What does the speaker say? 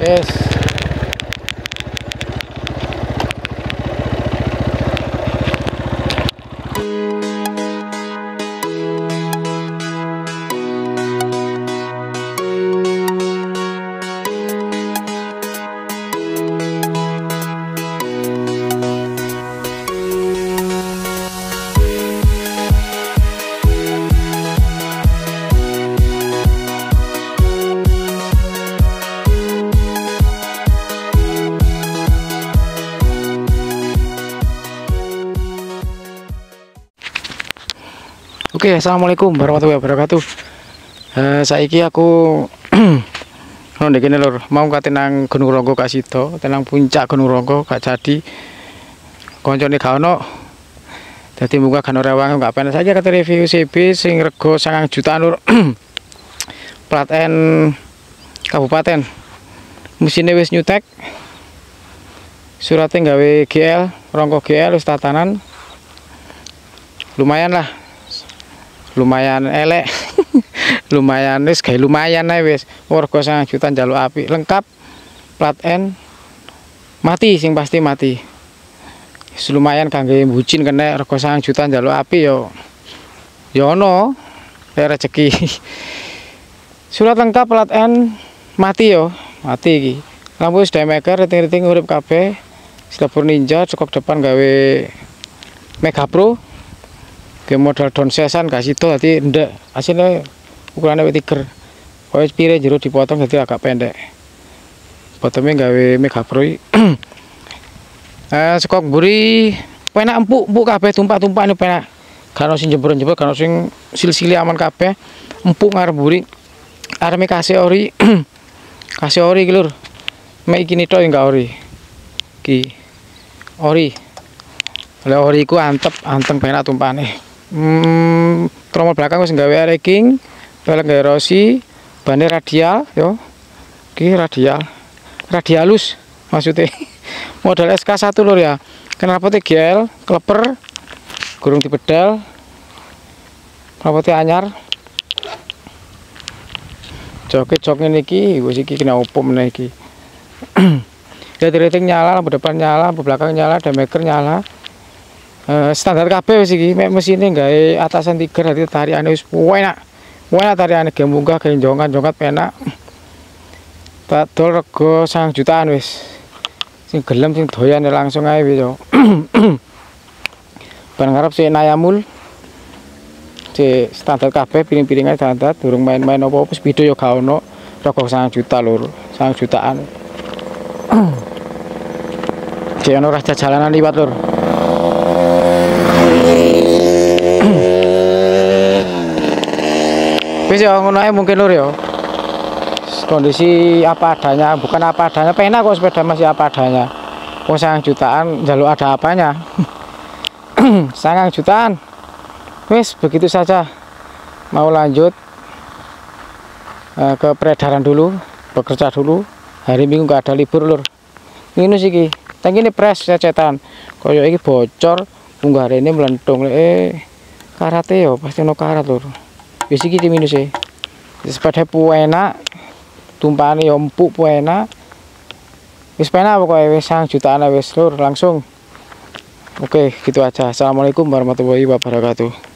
Yes. Oke, assalamualaikum warahmatullahi wabarakatuh. Eh, saiki aku ono kene lur, mau kate nang Gunung Ronggo Kasito, tenang puncak Gunung Ronggo gak jadi. Koncone gak ono. Dadi muga kan ora wang gak penak saja kate review CB sing rego 9 jutaan lur. Plat N Kabupaten. Mesinnya wis nyutek. Suratnya gawe GL, Ronggo GL wis. Lumayan lah lumayan elek. Lumayan wis gawe lumayan ae wis. Warga 9 juta njaluk api lengkap. Plat N. Mati sing pasti mati. Lumayan kangge bucin kena rego 9 juta njaluk api yo. Yo ono rezeki surat lengkap plat N. Mati yo. Mati iki. Lampu wis demaker rating-rating urip kabeh. Dapur ninja cukup depan gawe Mega Pro ke modal daun sesan gak situ hati ndak hasilnya ukurannya tiger. Kau pire jeruk dipotong jadi agak pendek. Bottomnya gawe mega pro eh sekok buri penak empuk empuk kabeh tumpah-tumpah ini penak. Kalau sing jebron-jebron kalau sing silsili aman kabeh. Empuk ngarep buri arme kasih ori kasih ori ki lur. Mek iki nito enggak ori. Ki ori. Oleh ori ku antep anteng penak tumpahane hmm, tromol belakang wis gawe reking pelek gawe rosi ban radial yo. Iki radial. Radialus maksudnya. Model SK1 lur ya. Kenapa TGL kleper gurung dipedal kenapa anyar. Joget joget niki wis iki kena opo meneh iki. Jadi rating nyala lampu depan nyala lampu belakang nyala damaker nyala uh, standar kabeh wis iki mek mesine gawe atasan tiga dadi tarikane wis enak. Enak tarikane ge munggah ge jongan-jongat penak. Tak dol rego 9 jutaan wis. Sing gelem sing doyan langsung ae wis yo. Ban ngarep si nayamul si standar kabeh piring-piringan standar durung main-main apa-apa speedo yo gak ono. Rego 9 juta lur. 9 jutaan. Ono raja jalanan liwat lur. Wis ya ngono mungkin lur ya. Kondisi apa adanya, bukan apa adanya. Pena kok sepeda masih apa adanya. Wong oh, jutaan jalur ada apanya. sangat jutaan. Wis begitu saja. Mau lanjut uh, ke peredaran dulu, bekerja dulu. Hari Minggu nggak ada libur lur. Ini sih ki. Tang ini pres cecetan. Koyo iki bocor, unggah ini melentung eh karate yo pasti no karat lur. Wis iki minus e wis padha enak tumpane yo empuk enak. Wis penak pokoke wis sang jutaan wis lur langsung. Oke gitu aja. Assalamualaikum warahmatullahi wabarakatuh